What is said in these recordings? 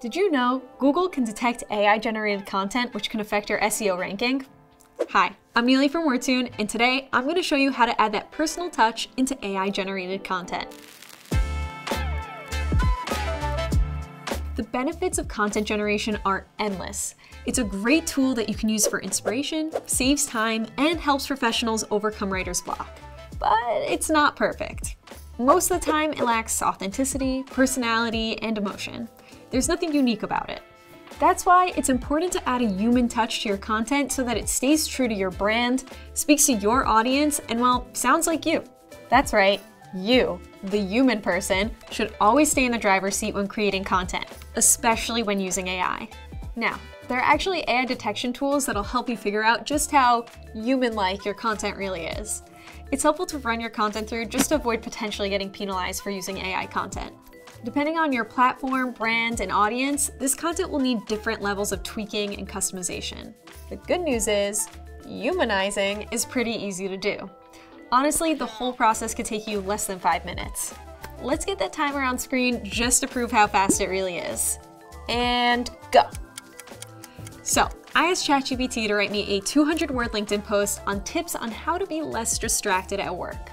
Did you know Google can detect AI generated content which can affect your SEO ranking? Hi, I'm Neely from Wordtune, and today I'm going to show you how to add that personal touch into AI generated content. The benefits of content generation are endless. It's a great tool that you can use for inspiration, saves time, and helps professionals overcome writer's block. But it's not perfect. Most of the time, it lacks authenticity, personality, and emotion. There's nothing unique about it. That's why it's important to add a human touch to your content so that it stays true to your brand, speaks to your audience, and well, sounds like you. That's right, you, the human person, should always stay in the driver's seat when creating content, especially when using AI. Now, there are actually AI detection tools that'll help you figure out just how human-like your content really is. It's helpful to run your content through just to avoid potentially getting penalized for using AI content. Depending on your platform, brand, and audience, this content will need different levels of tweaking and customization. The good news is, humanizing is pretty easy to do. Honestly, the whole process could take you less than five minutes. Let's get that timer on screen just to prove how fast it really is. And go. So, I asked ChatGPT to write me a 200 word LinkedIn post on tips on how to be less distracted at work.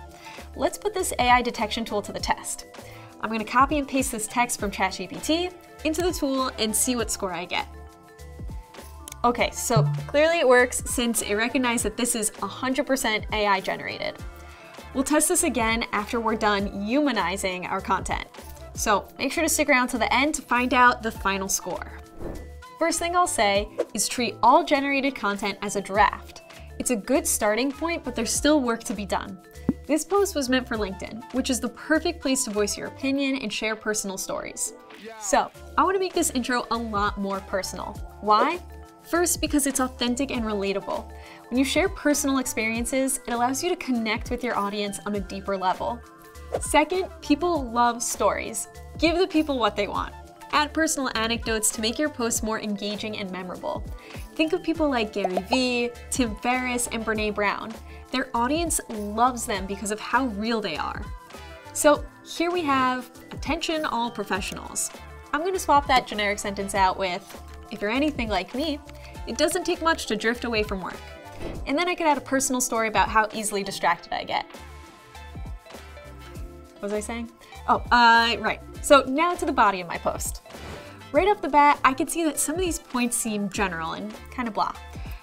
Let's put this AI detection tool to the test. I'm going to copy and paste this text from ChatGPT into the tool and see what score I get. Okay, so clearly it works since it recognized that this is 100% AI generated. We'll test this again after we're done humanizing our content. So make sure to stick around to the end to find out the final score. First thing I'll say is treat all generated content as a draft. It's a good starting point, but there's still work to be done. This post was meant for LinkedIn, which is the perfect place to voice your opinion and share personal stories. So, I want to make this intro a lot more personal. Why? First, because it's authentic and relatable. When you share personal experiences, it allows you to connect with your audience on a deeper level. Second, people love stories. Give the people what they want. Add personal anecdotes to make your posts more engaging and memorable. Think of people like Gary Vee, Tim Ferriss, and Brene Brown. Their audience loves them because of how real they are. So here we have attention all professionals. I'm going to swap that generic sentence out with, if you're anything like me, it doesn't take much to drift away from work. And then I could add a personal story about how easily distracted I get. What was I saying? Oh, uh, right. So now to the body of my post. Right off the bat, I can see that some of these points seem general and kind of blah.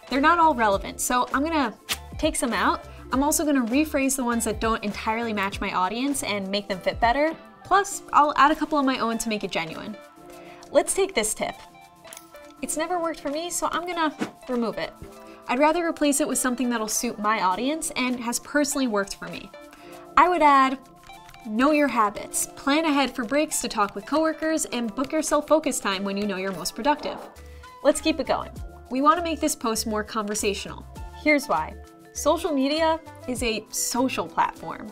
They're not all relevant, so I'm gonna take some out. I'm also gonna rephrase the ones that don't entirely match my audience and make them fit better. Plus, I'll add a couple of my own to make it genuine. Let's take this tip. It's never worked for me, so I'm gonna remove it. I'd rather replace it with something that'll suit my audience and has personally worked for me. I would add, know your habits, plan ahead for breaks to talk with coworkers, and book yourself focus time when you know you're most productive. Let's keep it going. We wanna make this post more conversational. Here's why. Social media is a social platform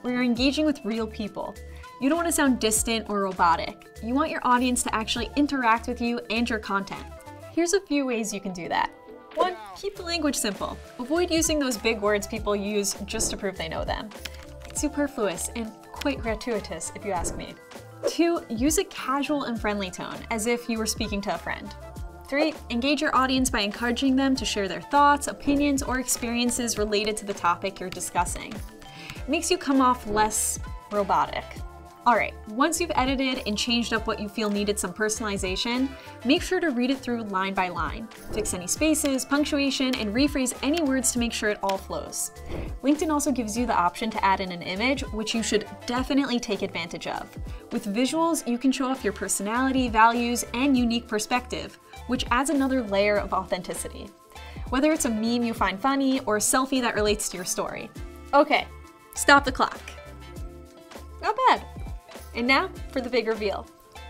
where you're engaging with real people. You don't want to sound distant or robotic. You want your audience to actually interact with you and your content. Here's a few ways you can do that. One, keep the language simple. Avoid using those big words people use just to prove they know them. Superfluous and quite gratuitous, if you ask me. Two, use a casual and friendly tone, as if you were speaking to a friend. Three, engage your audience by encouraging them to share their thoughts, opinions, or experiences related to the topic you're discussing. It makes you come off less robotic. Alright, once you've edited and changed up what you feel needed some personalization, make sure to read it through line by line. Fix any spaces, punctuation, and rephrase any words to make sure it all flows. LinkedIn also gives you the option to add in an image, which you should definitely take advantage of. With visuals, you can show off your personality, values, and unique perspective, which adds another layer of authenticity. Whether it's a meme you find funny or a selfie that relates to your story. Okay, stop the clock. Not bad. And now for the big reveal.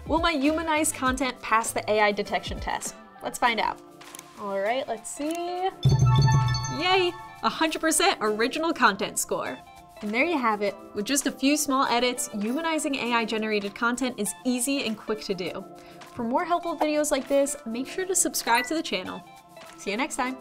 Will my humanized content pass the AI detection test? Let's find out. All right, let's see. Yay, 100% original content score. And there you have it. With just a few small edits, humanizing AI generated content is easy and quick to do. For more helpful videos like this, make sure to subscribe to the channel. See you next time.